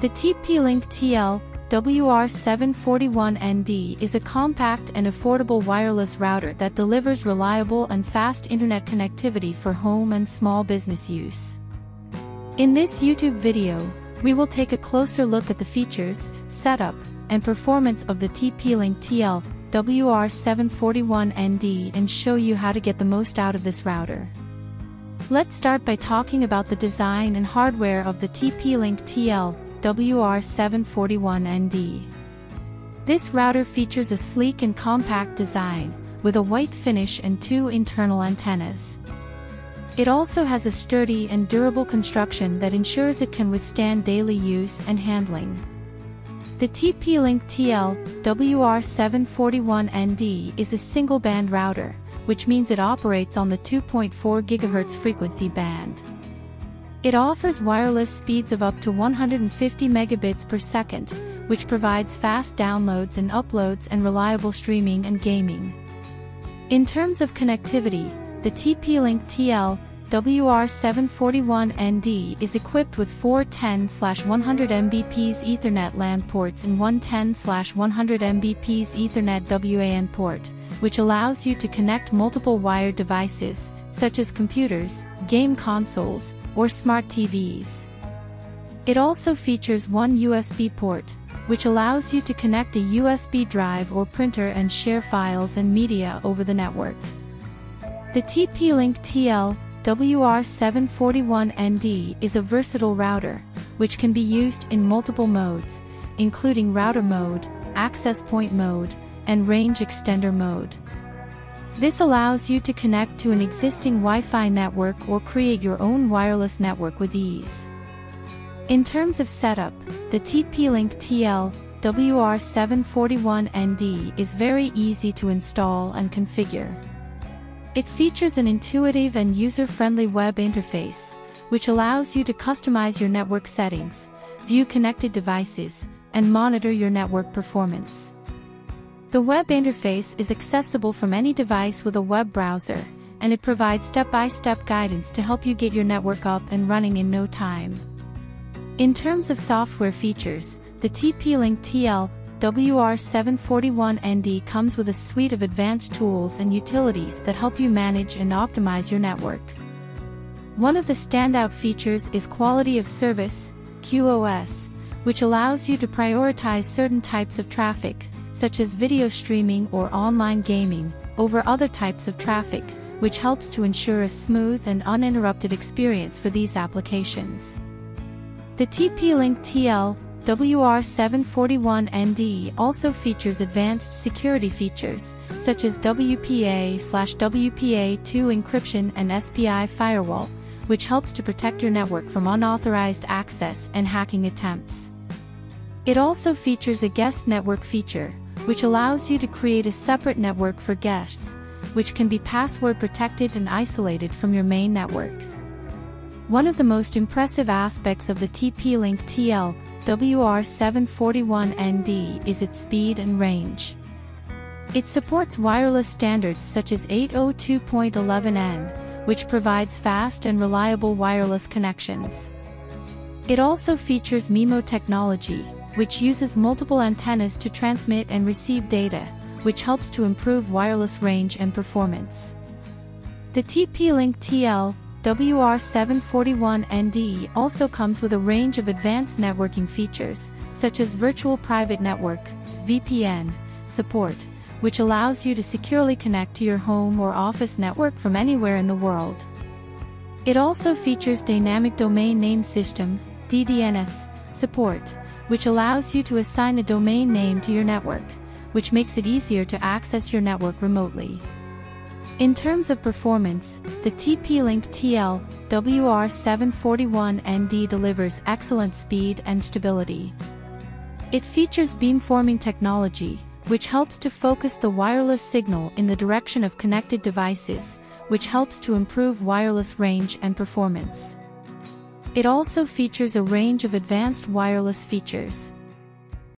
The TP-Link TL WR741ND is a compact and affordable wireless router that delivers reliable and fast internet connectivity for home and small business use. In this YouTube video, we will take a closer look at the features, setup, and performance of the TP-Link TL WR741ND and show you how to get the most out of this router. Let's start by talking about the design and hardware of the TP-Link TL WR741ND. This router features a sleek and compact design, with a white finish and two internal antennas. It also has a sturdy and durable construction that ensures it can withstand daily use and handling. The TP-Link TL WR741ND is a single-band router, which means it operates on the 2.4 GHz frequency band. It offers wireless speeds of up to 150 megabits per second, which provides fast downloads and uploads and reliable streaming and gaming. In terms of connectivity, the TP-Link TL WR741ND is equipped with four 10-100 Mbps Ethernet LAN ports and one 10-100 Mbps Ethernet WAN port, which allows you to connect multiple wired devices, such as computers, game consoles, or smart TVs. It also features one USB port, which allows you to connect a USB drive or printer and share files and media over the network. The TP-Link TL WR741ND is a versatile router, which can be used in multiple modes, including router mode, access point mode, and range extender mode. This allows you to connect to an existing Wi-Fi network or create your own wireless network with ease. In terms of setup, the TP-Link TL WR741ND is very easy to install and configure. It features an intuitive and user-friendly web interface, which allows you to customize your network settings, view connected devices, and monitor your network performance. The web interface is accessible from any device with a web browser, and it provides step-by-step -step guidance to help you get your network up and running in no time. In terms of software features, the TP-Link TL WR741ND comes with a suite of advanced tools and utilities that help you manage and optimize your network. One of the standout features is Quality of Service, QoS, which allows you to prioritize certain types of traffic, such as video streaming or online gaming, over other types of traffic, which helps to ensure a smooth and uninterrupted experience for these applications. The TP-Link TL WR741ND also features advanced security features, such as WPA/WPA2 encryption and SPI firewall, which helps to protect your network from unauthorized access and hacking attempts. It also features a guest network feature, which allows you to create a separate network for guests, which can be password protected and isolated from your main network. One of the most impressive aspects of the TP-Link TL WR741ND is its speed and range. It supports wireless standards such as 802.11n, which provides fast and reliable wireless connections. It also features MIMO technology, which uses multiple antennas to transmit and receive data, which helps to improve wireless range and performance. The TP-Link TL WR741ND also comes with a range of advanced networking features, such as Virtual Private Network VPN, support, which allows you to securely connect to your home or office network from anywhere in the world. It also features Dynamic Domain Name System DDNS, support, which allows you to assign a domain name to your network, which makes it easier to access your network remotely. In terms of performance, the TP-Link TL WR741ND delivers excellent speed and stability. It features beamforming technology, which helps to focus the wireless signal in the direction of connected devices, which helps to improve wireless range and performance. It also features a range of advanced wireless features.